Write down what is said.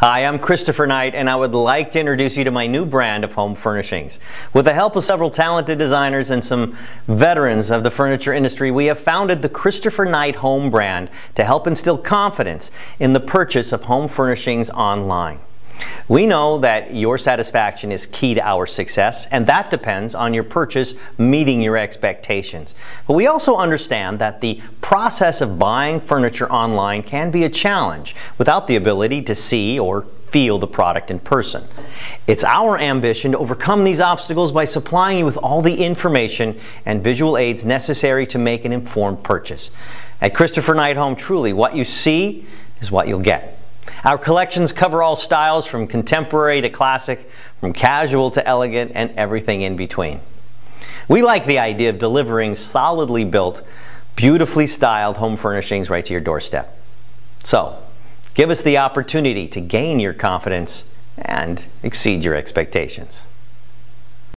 Hi, I'm Christopher Knight, and I would like to introduce you to my new brand of home furnishings. With the help of several talented designers and some veterans of the furniture industry, we have founded the Christopher Knight Home brand to help instill confidence in the purchase of home furnishings online. We know that your satisfaction is key to our success, and that depends on your purchase meeting your expectations. But we also understand that the process of buying furniture online can be a challenge without the ability to see or feel the product in person. It's our ambition to overcome these obstacles by supplying you with all the information and visual aids necessary to make an informed purchase. At Christopher Knight Home, truly, what you see is what you'll get. Our collections cover all styles from contemporary to classic, from casual to elegant, and everything in between. We like the idea of delivering solidly built, beautifully styled home furnishings right to your doorstep. So, give us the opportunity to gain your confidence and exceed your expectations.